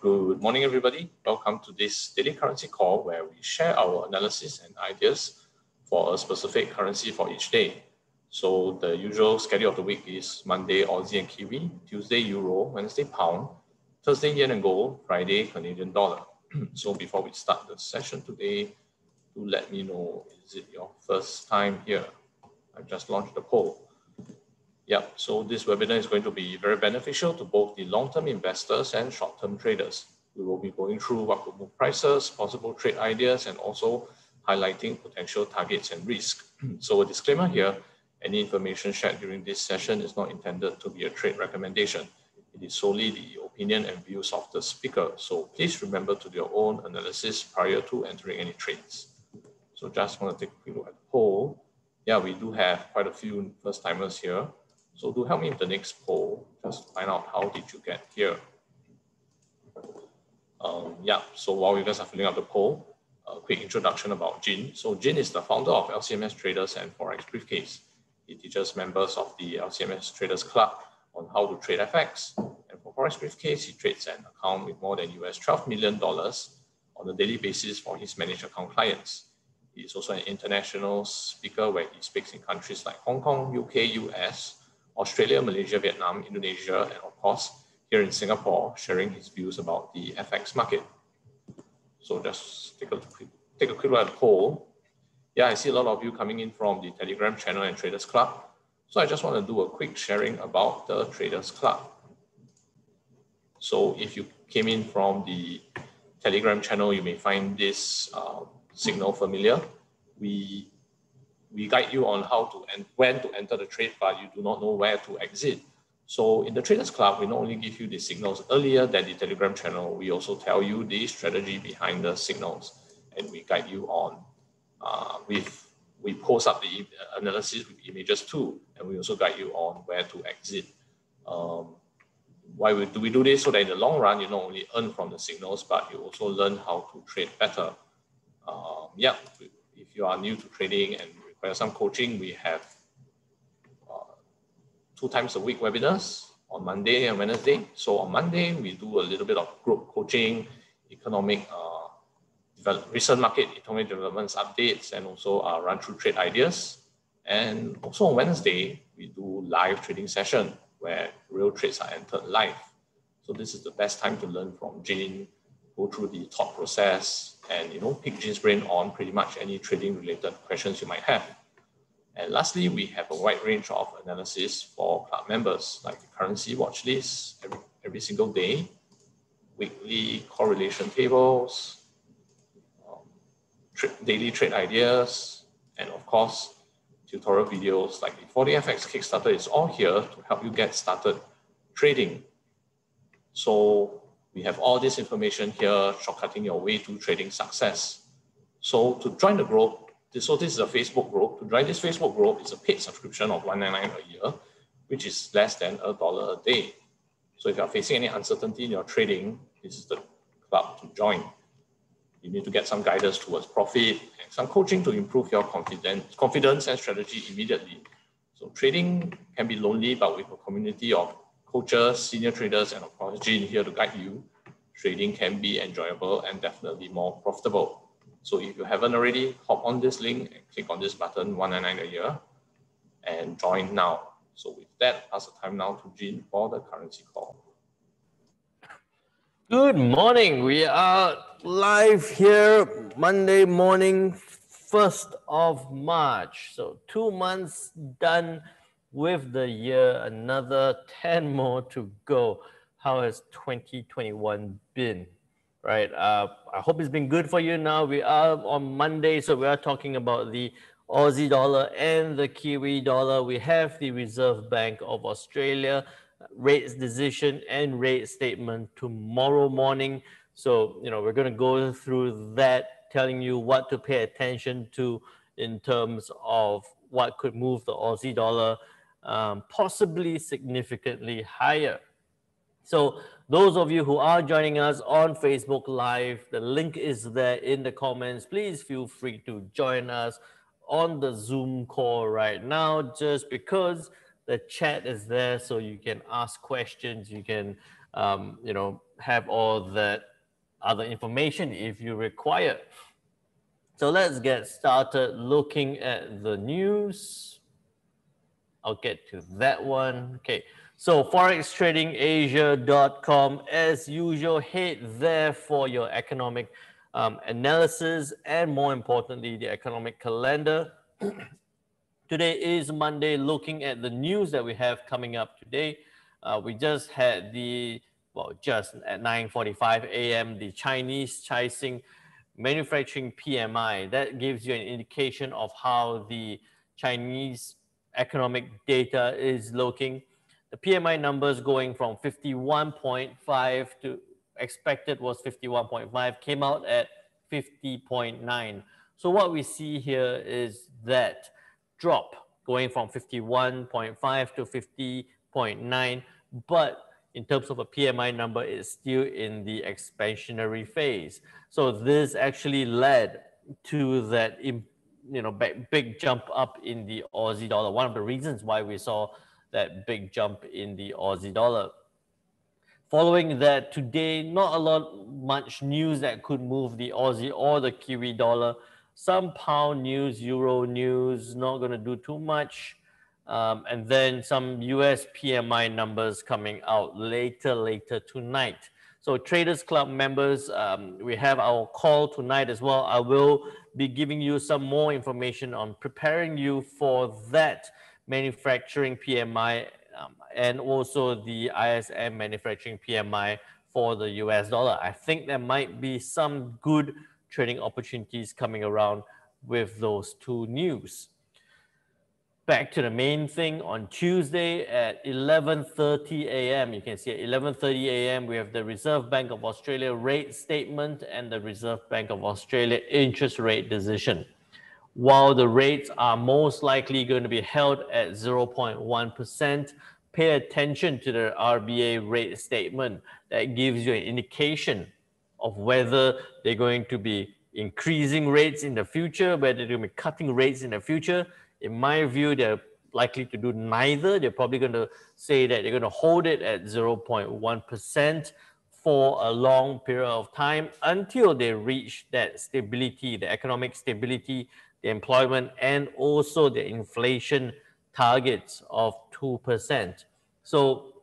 Good morning, everybody. Welcome to this daily currency call where we share our analysis and ideas for a specific currency for each day. So the usual schedule of the week is Monday Aussie and Kiwi, Tuesday Euro, Wednesday Pound, Thursday Yen and Gold, Friday Canadian Dollar. so before we start the session today, do let me know, is it your first time here? I've just launched the poll. Yep, so this webinar is going to be very beneficial to both the long-term investors and short-term traders. We will be going through what could move prices, possible trade ideas, and also highlighting potential targets and risk. so a disclaimer here, any information shared during this session is not intended to be a trade recommendation. It is solely the opinion and views of the speaker. So please remember to do your own analysis prior to entering any trades. So just want to take a quick look at the poll. Yeah, we do have quite a few first timers here. So do help me with the next poll, just find out how did you get here. Um, yeah, so while you guys are filling out the poll, a quick introduction about Jin. So Jin is the founder of LCMS Traders and Forex Briefcase. He teaches members of the LCMS Traders Club on how to trade FX. And for Forex Briefcase, he trades an account with more than US $12 million on a daily basis for his managed account clients. He is also an international speaker where he speaks in countries like Hong Kong, UK, US, Australia, Malaysia, Vietnam, Indonesia, and of course, here in Singapore, sharing his views about the FX market. So just take a quick, take a quick look at the poll. Yeah, I see a lot of you coming in from the Telegram channel and Traders Club. So I just want to do a quick sharing about the Traders Club. So if you came in from the Telegram channel, you may find this uh, signal familiar. We we guide you on how to and when to enter the trade, but you do not know where to exit. So in the Traders Club, we not only give you the signals earlier than the Telegram channel, we also tell you the strategy behind the signals, and we guide you on. Uh, with we post up the analysis with images too, and we also guide you on where to exit. Um, why we, do we do this? So that in the long run, you not only earn from the signals, but you also learn how to trade better. Um, yeah, if you are new to trading and require some coaching, we have uh, two times a week webinars on Monday and Wednesday. So on Monday, we do a little bit of group coaching, economic, uh, develop, recent market economic developments updates, and also uh, run through trade ideas. And also on Wednesday, we do live trading session where real trades are entered live. So this is the best time to learn from Jin, go through the thought process, and you know pick Jin's brain on pretty much any trading related questions you might have. And lastly, we have a wide range of analysis for club members, like the currency watch list every, every single day, weekly correlation tables, um, tra daily trade ideas, and of course, tutorial videos like the 4-Day FX Kickstarter is all here to help you get started trading. So we have all this information here, shortcutting your way to trading success. So to join the group, so this is a Facebook group. To join this Facebook group, it's a paid subscription of 199 a year, which is less than a dollar a day. So if you're facing any uncertainty in your trading, this is the club to join. You need to get some guidance towards profit and some coaching to improve your confidence, confidence and strategy immediately. So trading can be lonely, but with a community of coaches, senior traders, and of course, Jin here to guide you, trading can be enjoyable and definitely more profitable. So if you haven't already, hop on this link and click on this button, 199 a year, and join now. So with that, pass the time now to Jin for the currency call. Good morning. We are live here Monday morning, 1st of March. So two months done with the year, another 10 more to go. How has 2021 been? Right. Uh, I hope it's been good for you now. We are on Monday, so we are talking about the Aussie dollar and the Kiwi dollar. We have the Reserve Bank of Australia rates decision and rate statement tomorrow morning. So, you know, we're going to go through that, telling you what to pay attention to in terms of what could move the Aussie dollar um, possibly significantly higher. So those of you who are joining us on Facebook Live, the link is there in the comments. Please feel free to join us on the Zoom call right now, just because the chat is there so you can ask questions, you can, um, you know, have all that other information if you require. So let's get started looking at the news. I'll get to that one. Okay. So forextradingasia.com, as usual, head there for your economic um, analysis and more importantly, the economic calendar. today is Monday, looking at the news that we have coming up today. Uh, we just had the, well, just at 9.45 a.m., the Chinese Caixin manufacturing PMI. That gives you an indication of how the Chinese economic data is looking the PMI numbers going from 51.5 to expected was 51.5, came out at 50.9. So what we see here is that drop going from 51.5 to 50.9, but in terms of a PMI number, it's still in the expansionary phase. So this actually led to that you know big jump up in the Aussie dollar. One of the reasons why we saw that big jump in the Aussie dollar. Following that, today, not a lot much news that could move the Aussie or the Kiwi dollar. Some pound news, euro news, not going to do too much. Um, and then some US PMI numbers coming out later, later tonight. So, Traders Club members, um, we have our call tonight as well. I will be giving you some more information on preparing you for that manufacturing PMI um, and also the ISM manufacturing PMI for the US dollar. I think there might be some good trading opportunities coming around with those two news. Back to the main thing on Tuesday at 11:30 a.m. You can see at 11:30 a.m. we have the Reserve Bank of Australia rate statement and the Reserve Bank of Australia interest rate decision while the rates are most likely going to be held at 0.1%, pay attention to the RBA rate statement that gives you an indication of whether they're going to be increasing rates in the future, whether they're going to be cutting rates in the future. In my view, they're likely to do neither. They're probably going to say that they're going to hold it at 0.1% for a long period of time until they reach that stability, the economic stability the employment and also the inflation targets of 2%. So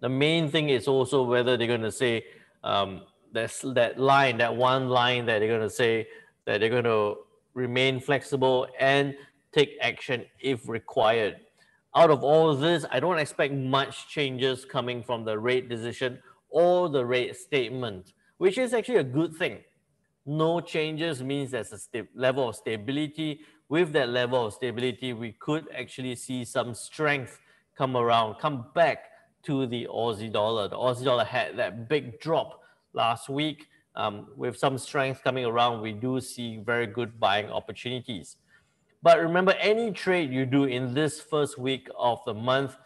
the main thing is also whether they're going to say um, that's that line, that one line that they're going to say that they're going to remain flexible and take action if required. Out of all of this, I don't expect much changes coming from the rate decision or the rate statement, which is actually a good thing no changes means there's a level of stability. With that level of stability, we could actually see some strength come around, come back to the Aussie dollar. The Aussie dollar had that big drop last week. Um, with some strength coming around, we do see very good buying opportunities. But remember, any trade you do in this first week of the month,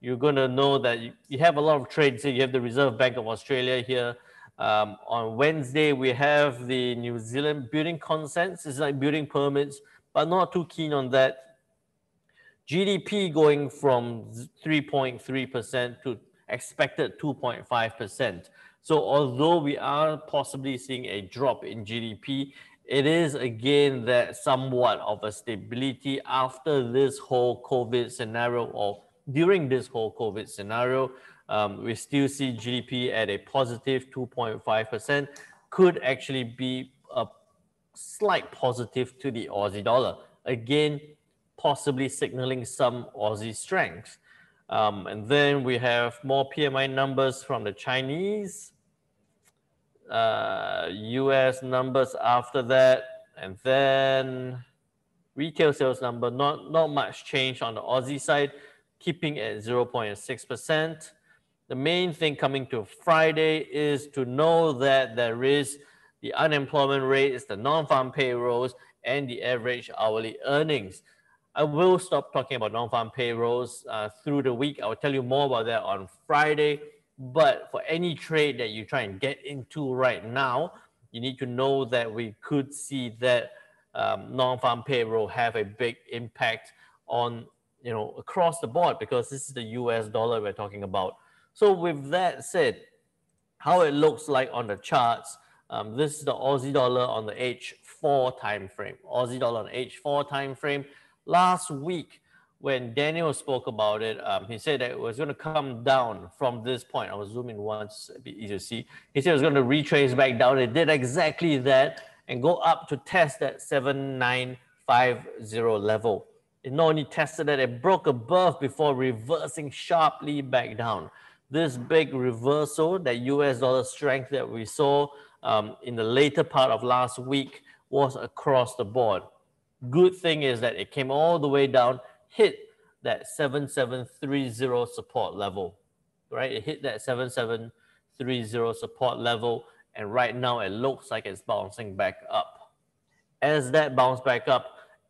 you're going to know that you, have a lot of trades. So you have the Reserve Bank of Australia here um, on Wednesday, we have the New Zealand building consents. It's like building permits, but not too keen on that. GDP going from 3.3% to expected 2.5%. So although we are possibly seeing a drop in GDP, it is again that somewhat of a stability after this whole COVID scenario or during this whole COVID scenario um, we still see GDP at a positive 2.5%, could actually be a slight positive to the Aussie dollar. Again, possibly signaling some Aussie strength. Um, and then we have more PMI numbers from the Chinese, uh, US numbers after that, and then retail sales number, not, not much change on the Aussie side, keeping at 0.6%. The main thing coming to Friday is to know that there is the unemployment rates, the non-farm payrolls, and the average hourly earnings. I will stop talking about non-farm payrolls uh, through the week. I will tell you more about that on Friday. But for any trade that you try and get into right now, you need to know that we could see that um, non-farm payroll have a big impact on you know across the board because this is the U.S. dollar we're talking about. So with that said, how it looks like on the charts. Um, this is the Aussie dollar on the H4 time frame. Aussie dollar on H4 time frame. Last week, when Daniel spoke about it, um, he said that it was going to come down from this point. I was zooming once, a bit easier to see. He said it was going to retrace back down. It did exactly that and go up to test that 7950 level. It not only tested that, it broke above before reversing sharply back down. This big reversal, that US dollar strength that we saw um, in the later part of last week was across the board. Good thing is that it came all the way down, hit that 7730 support level, right? It hit that 7730 support level, and right now it looks like it's bouncing back up. As that bounce back up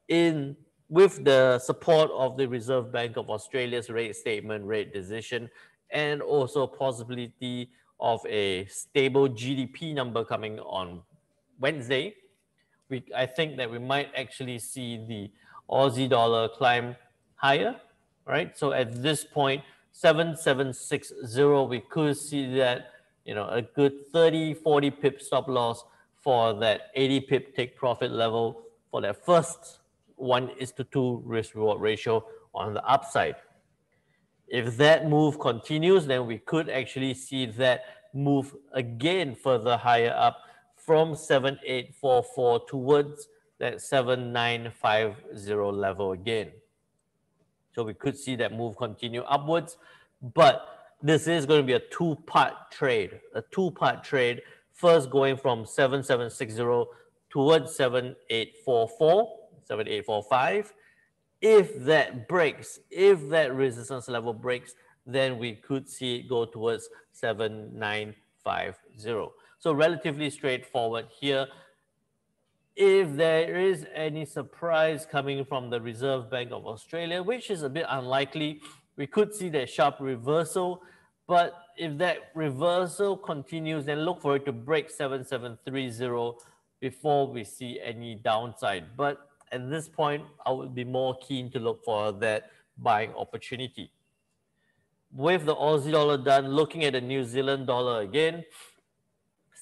in with the support of the Reserve Bank of Australia's rate statement, rate decision, and also possibility of a stable GDP number coming on Wednesday, we, I think that we might actually see the Aussie dollar climb higher, right? So at this point, 7760, we could see that, you know, a good 30, 40 pip stop loss for that 80 pip take profit level for that first one is to two risk reward ratio on the upside. If that move continues, then we could actually see that move again further higher up from 7844 towards that 7950 level again. So we could see that move continue upwards, but this is going to be a two-part trade, a two-part trade. First going from 7760 towards 7844, 7845. If that breaks, if that resistance level breaks, then we could see it go towards 7950. So relatively straightforward here. If there is any surprise coming from the Reserve Bank of Australia, which is a bit unlikely, we could see that sharp reversal. But if that reversal continues, then look for it to break 7730 before we see any downside. But at this point, I would be more keen to look for that buying opportunity. With the Aussie dollar done, looking at the New Zealand dollar again,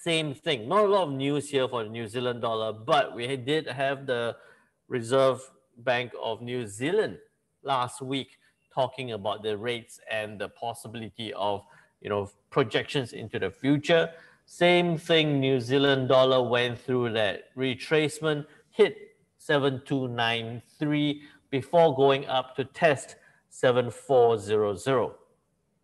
same thing. Not a lot of news here for the New Zealand dollar, but we did have the Reserve Bank of New Zealand last week talking about the rates and the possibility of you know projections into the future. Same thing, New Zealand dollar went through that retracement, hit 7293 before going up to test 7400.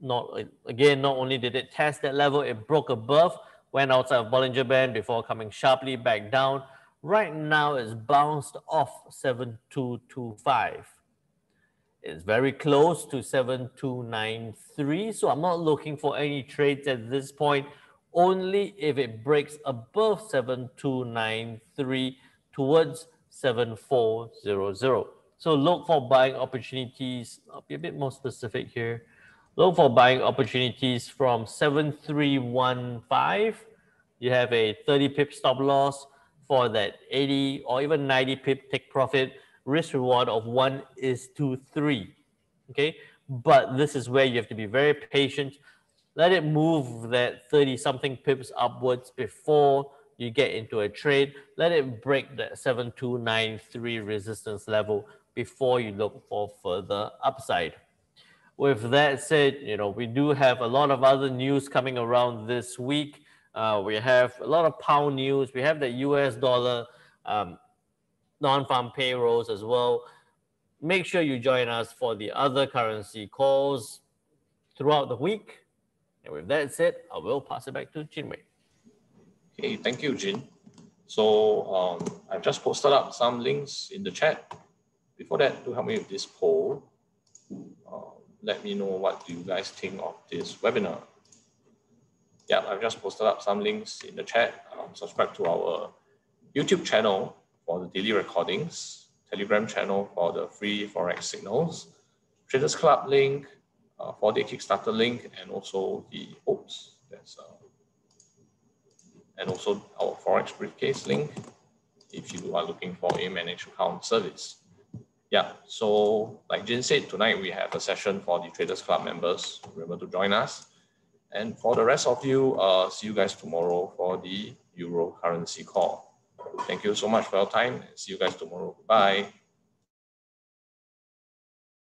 Not again, not only did it test that level, it broke above, went outside of Bollinger Band before coming sharply back down. Right now, it's bounced off 7225. It's very close to 7293. So I'm not looking for any trades at this point, only if it breaks above 7293 towards 7400. So look for buying opportunities. I'll be a bit more specific here. Look for buying opportunities from 7315. You have a 30 pip stop loss for that 80 or even 90 pip take profit. Risk reward of one is to three. Okay. But this is where you have to be very patient. Let it move that 30 something pips upwards before you get into a trade, let it break that 7293 resistance level before you look for further upside. With that said, you know, we do have a lot of other news coming around this week. Uh, we have a lot of pound news. We have the US dollar um, non-farm payrolls as well. Make sure you join us for the other currency calls throughout the week. And with that said, I will pass it back to Chinwei. Okay, thank you, Jin. So um, I've just posted up some links in the chat. Before that, do help me with this poll, let me know what do you guys think of this webinar. Yeah, I've just posted up some links in the chat. Um, subscribe to our YouTube channel for the daily recordings, Telegram channel for the free Forex signals, Traders Club link, uh, four-day Kickstarter link, and also the, oops, there's uh, and also our Forex briefcase link if you are looking for a managed account service. Yeah, so like Jin said, tonight we have a session for the Traders Club members. Remember to join us. And for the rest of you, uh, see you guys tomorrow for the Euro currency call. Thank you so much for your time. See you guys tomorrow. Bye.